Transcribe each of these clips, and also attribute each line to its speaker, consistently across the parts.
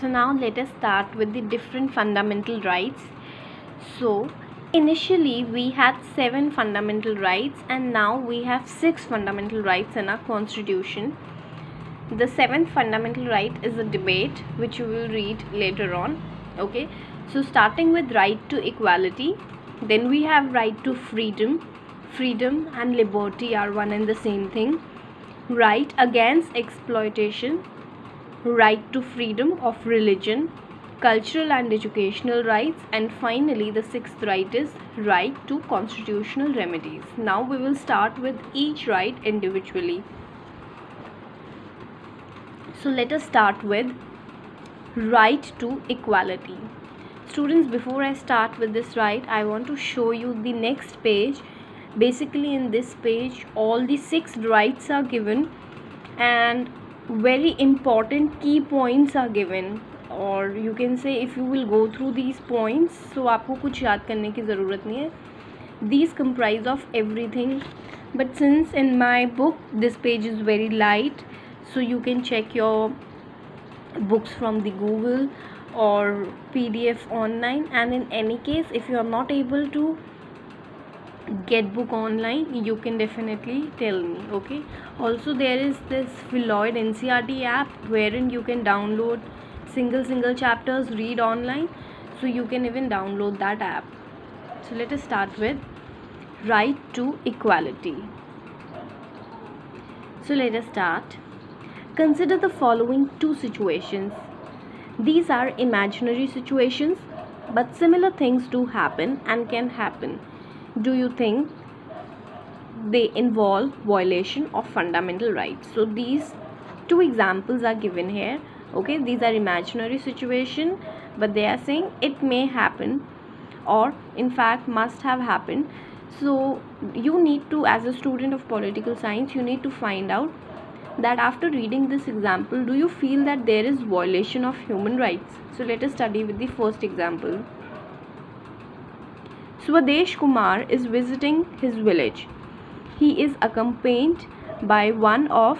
Speaker 1: so now let us start with the different fundamental rights. So initially we had seven fundamental rights and now we have six fundamental rights in our constitution. The seventh fundamental right is a debate which you will read later on okay? So starting with right to equality then we have right to freedom. Freedom and liberty are one and the same thing. Right against exploitation right to freedom of religion, cultural and educational rights, and finally, the sixth right is right to constitutional remedies. Now, we will start with each right individually. So, let us start with right to equality. Students, before I start with this right, I want to show you the next page. Basically, in this page, all the six rights are given and very important key points are given or you can say if you will go through these points so आपको कुछ याद करने की ज़रूरत नहीं है these comprise of everything but since in my book this page is very light so you can check your books from the google or pdf online and in any case if you are not able to get book online you can definitely tell me okay? Also there is this Philoid NCERT app wherein you can download single single chapters read online so you can even download that app. So let us start with right to equality. So let us start. Consider the following two situations. These are imaginary situations but similar things do happen and can happen do you think they involve violation of fundamental rights? So these two examples are given here okay? These are imaginary situation but they are saying it may happen or in fact must have happened. So you need to as a student of political science you need to find out that after reading this example do you feel that there is violation of human rights? So let us study with the first example Swadesh Kumar is visiting his village. He is accompanied by one of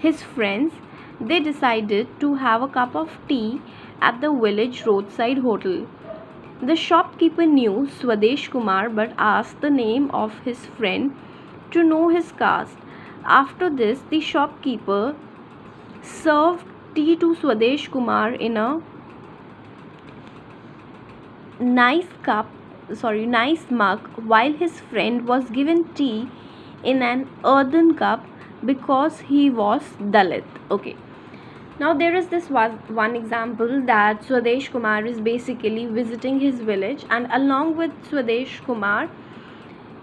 Speaker 1: his friends. They decided to have a cup of tea at the village roadside hotel. The shopkeeper knew Swadesh Kumar but asked the name of his friend to know his caste. After this, the shopkeeper served tea to Swadesh Kumar in a nice cup sorry nice mug while his friend was given tea in an earthen cup because he was dalit. Okay. Now there is this one example that swadesh kumar is basically visiting his village and along with swadesh kumar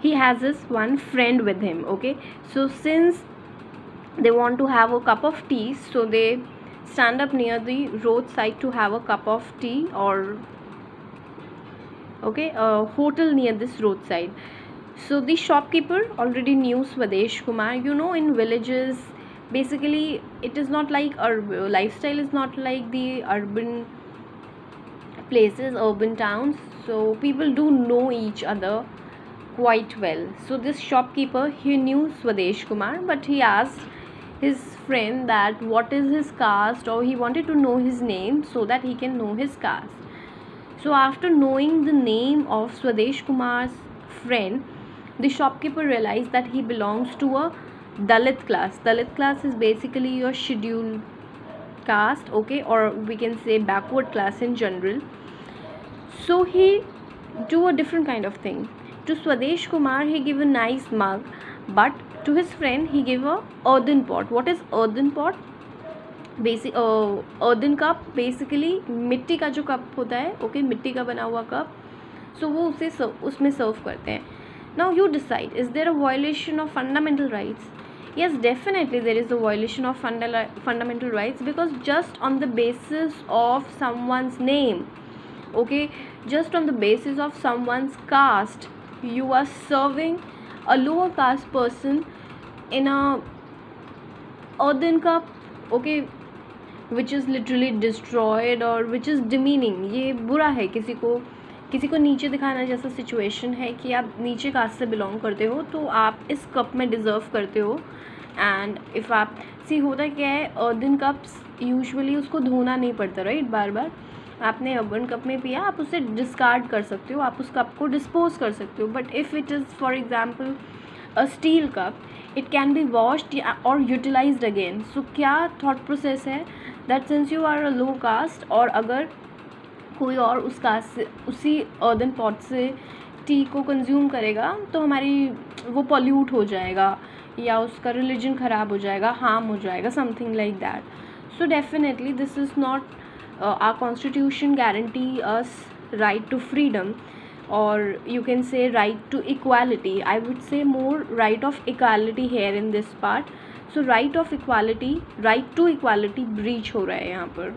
Speaker 1: he has this one friend with him. Okay. So since they want to have a cup of tea so they stand up near the roadside to have a cup of tea or okay a hotel near this roadside. So the shopkeeper already knew Swadesh Kumar you know in villages basically it is not like our lifestyle is not like the urban places urban towns. So people do know each other quite well. So this shopkeeper he knew Swadesh Kumar but he asked his friend that what is his caste or he wanted to know his name so that he can know his caste so after knowing the name of Swadesh Kumar's friend, the shopkeeper realized that he belongs to a Dalit class. Dalit class is basically your scheduled caste, okay, or we can say backward class in general. So he do a different kind of thing. To Swadesh Kumar, he give a nice mug, but to his friend, he gave a earthen pot. What is earthen pot? Basic earthen cup basically मिट्टी का जो cup होता है okay okay, मिट्टी का बना हुआ cup सो so वो उसे सर्व उसमें सर्व करते हैं। Now you decide is there a violation of fundamental rights yes definitely there is a violation of fundamental rights because just on the basis of some name okay just on the basis of some caste you are serving a lower caste person in a earthen cup okay which is literally destroyed और which is demeaning ये बुरा है किसी को किसी को नीचे दिखाना जैसा सिचुएशन है कि आप नीचे कास्ट से बिलोंग करते हो तो आप इस कप में डिज़र्व करते हो। एंड इफ़ आप सी होता क्या है अर्दन कप्स यूजुअली उसको धोना नहीं पड़ता राइट बार बार आपने अर्बन कप में पिया, आप उसे डिस्कार्ड कर सकते हो, आप उस कप को डिस्पोज कर सकते हो। But if it is for example a steel cup it can be washed और यूटिलाइज अगेन सो क्या थाट प्रोसेस है? That sense you are a low caste और अगर कोई और उस कास्ट से, उसी अर्दन पॉट से टी को कंज्यूम करेगा तो हमारी वो पॉल्यूट हो जाएगा, या उसका रिलीजन ख़राब हो जाएगा हार्म हो जाएगा something like that so definitely this is not our constitution guarantee us right to freedom और you can say right to equality I would say more right of equality here in this part so right of equality right to equality breach ho raha hai yahan par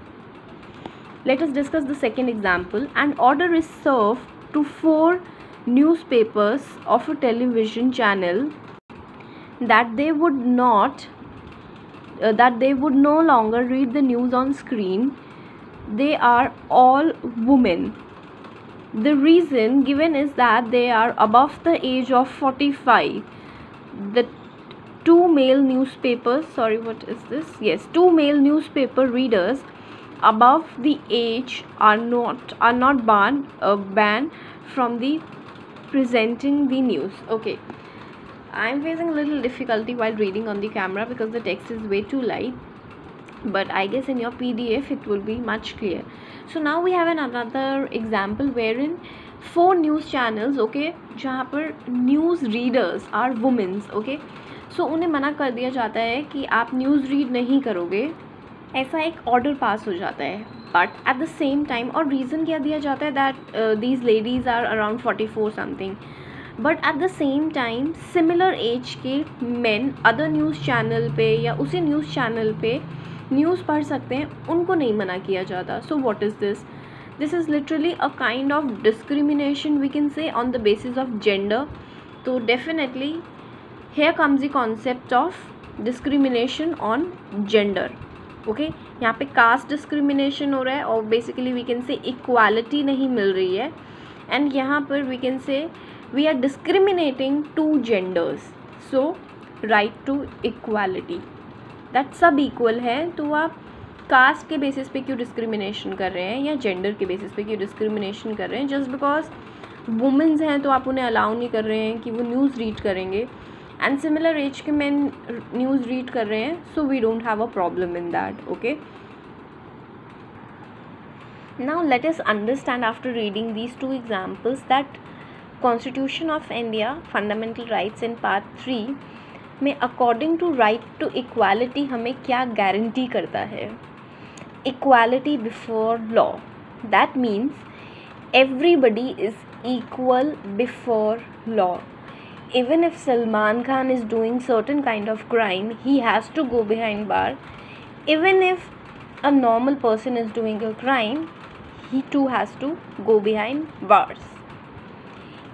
Speaker 1: let us discuss the second example an order is served to four newspapers of a television channel that they would not uh, that they would no longer read the news on screen they are all women. The reason given is that they are above the age of 45. The two male newspapers sorry what is this? Yes two male newspaper readers above the age are not are not banned uh, banned from the presenting the news. Okay. I'm facing a little difficulty while reading on the camera because the text is way too light but i guess in your pdf it will be much clear. So now we have an another example wherein four news channels okay jahan par news readers are women's okay. So उन्हें मना कर दिया जाता है कि आप news read नहीं करोगे। ऐसा एक ऑर्डर पास हो जाता है। But at the same time और रीज़न क्या दिया जाता है that these ladies are around forty four something but at the same time similar age के मैन अदर न्यूज़ चैनल पे या उसी न्यूज़ चैनल पे न्यूज़ पढ़ सकते हैं। उनको नहीं मना किया जाता। So what is this this is literally a kind of discrimination we can say on the basis of gender तो definitely here comes the concept of discrimination on gender okay यहाँ पे कास्ट डिस्क्रिमिनेशन हो रहा है और basically we can say equality नहीं मिल रही है. एंड यहाँ पर we can say we are discriminating to genders so right to equality that सब इक्वल है. तो आप कास्ट के बेसिस पे क्यों डिस्क्रिमिनेशन कर रहे हैं या जेंडर के बेसिस पे क्यों डिस्क्रिमिनेशन कर रहे हैं? जस्ट बिकॉज़ वुमेंस हैं तो आप उन्हें अलाउ नहीं कर रहे हैं कि वो न्यूज़ रीड करेंगे. एंड सिमिलर एज के मैन न्यूज़ रीड कर रहे हैं so we don't have a problem in that okay now, let us understand after reading these two examples that constitution of india, fundamental rights in part 3 में according to right to equality हमें क्या guarantee करता है? Equality before law that means everybody is equal before law even if Salman Khan is doing certain kind of crime, he has to go behind bar. Even if a normal person is doing a crime, he too has to go behind bars.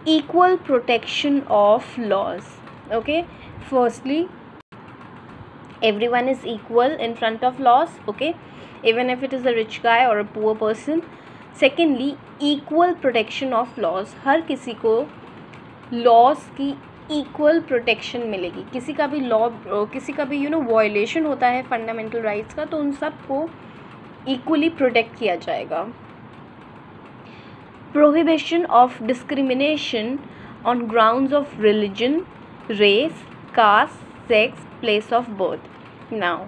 Speaker 1: Equal protection of laws. Okay, firstly everyone is equal in front of laws okay even if it is a rich guy or a poor person secondly equal protection of laws हर किसी को laws की equal protection मिलेगी। किसी का भी law किसी का भी यू नो वॉयलेशन होता है फंडामेंटल राइट्स का तो उन सबको इक्वली प्रोटेक्ट किया जाएगा। Prohibition of discrimination on grounds of religion race caste sex place of birth now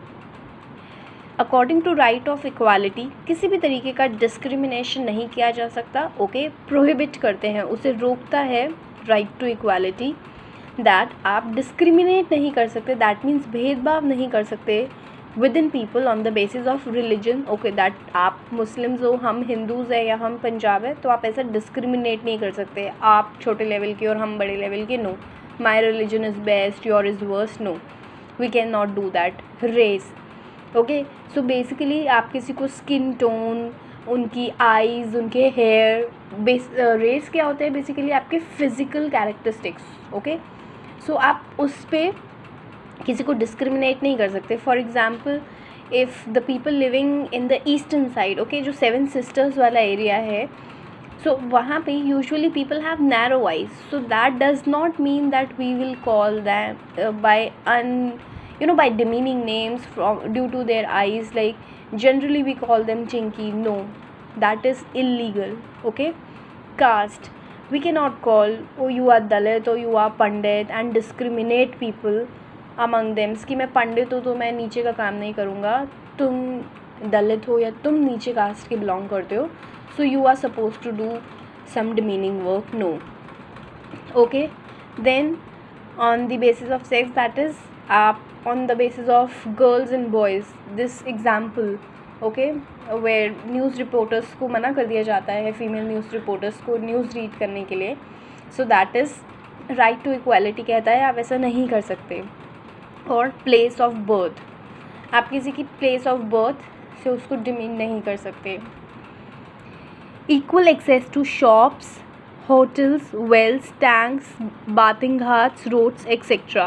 Speaker 1: according to right of equality किसी भी तरीके का डिस्क्रिमिनेशन नहीं किया जा सकता ओके okay? प्रोहिबिट करते हैं, उसे रोकता है राइट टू इक्वालिटी दैट आप डिस्क्रिमिनेट नहीं कर सकते दैट मीन्स भेदभाव नहीं कर सकते with in people on the basis of religion okay that आप मुस्लिम्स हो, हम हिंदूज़ हैं या हम पंजाब है तो आप ऐसा डिस्क्रिमिनेट नहीं कर सकते। आप छोटे लेवल के और हम बड़े लेवल के no my religion is best your is worst no we can not do that race okay so basically आप किसी को स्किन टोन उनकी आइज़ उनके हेयर बेस रेस क्या होते हैं? बेसिकली आपके physical characteristics okay so so, आप उस पर किसी को डिस्क्रिमिनेट नहीं कर सकते. For example if the people living in the eastern side okay जो सेवन सिस्टर्स वाला एरिया है सो so, वहाँ पे usually people have narrow eyes so that does not mean that we will call them by uh you know by demeaning names from due to their eyes like generally we call them chinky no that is illegal okay caste we cannot call oh you are dalit or you are pandit and discriminate people among them कि मैं पंडित हूँ तो मैं नीचे का काम नहीं करूँगा तुम दलित हो या तुम नीचे कास्ट के बिलोंग करते हो so you are suppose to do some demeaning work no okay then on the basis of sex that is uh, on the basis of girls and boys this example ओके where news reporters को मना कर दिया जाता है female news reporters को news read करने के लिए। So that is right to equality कहता है आप ऐसा नहीं कर सकते। और प्लेस ऑफ़ बर्थ आप किसी की प्लेस ऑफ़ बर्थ से उसको डिमीन नहीं कर सकते। Equal access to shops hotels, wells, tanks, bathing ghats, roads, etc.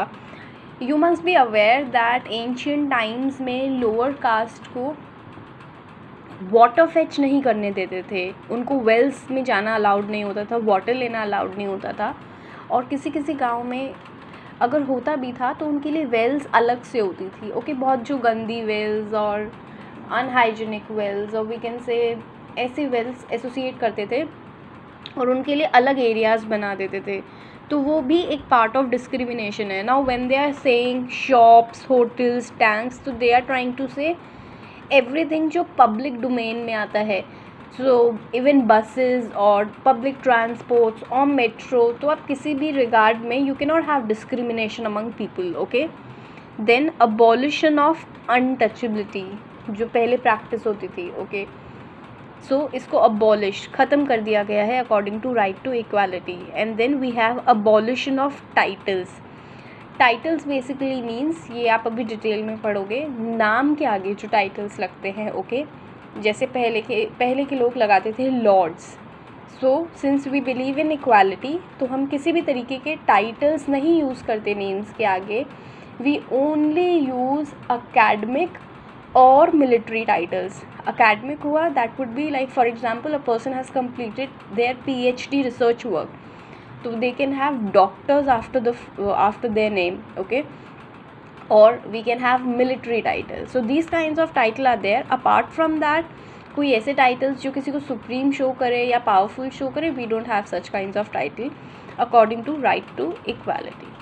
Speaker 1: You must be aware that ancient times में lower caste को वाटर फेच नहीं करने देते थे। उनको वेल्स में जाना अलाउड नहीं होता था वाटर लेना अलाउड नहीं होता था। और किसी किसी गाँव में अगर होता भी था तो उनके लिए वेल्स अलग से होती थी। ओके बहुत जो गंदी वेल्स और अनहाइजीनिक वेल्स और वी कैन से ऐसे वेल्स एसोसिएट करते थे और उनके लिए अलग एरियाज़ बना देते थे। तो वो भी एक पार्ट ऑफ़ डिस्क्रिमिनेशन है। Now when they are saying shops hotels tanks तो they are trying to say everything जो पब्लिक डोमेन में आता है सो इवन बसेस और पब्लिक ट्रांसपोर्ट्स और मेट्रो तो आप किसी भी रिगार्ड में you can not have discrimination among people okay then abolition of untouchability जो पहले प्रैक्टिस होती थी ओके okay? सो so, इसको अबॉलिश ख़त्म कर दिया गया है according to right to equality and then we have abolition of titles titles basically means ये आप अभी डिटेल में पढ़ोगे, नाम के आगे जो टाइटल्स लगते हैं ओके जैसे पहले के पहले के लोग लगाते थे lords so since we believe in equality तो हम किसी भी तरीके के टाइटल्स नहीं यूज़ करते नेम्स के आगे. वी ओनली यूज़ अकेडमिक और military titles academic hua that would be like, for example, a person has completed their phd research work. तो they can have doctors after the after their name okay और we can have military title so these kind of title are there apart from that कोई ऐसे titles जो किसी को supreme show करे या powerful show करे we don't have such kind of title according to right to equality